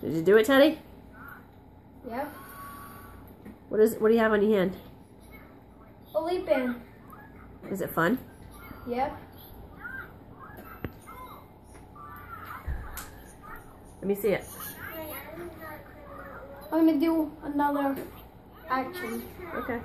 Did you do it, Teddy? Yeah. What is? What do you have on your hand? A leap band. Is it fun? Yep. Let me see it. I'm gonna do another action. Okay.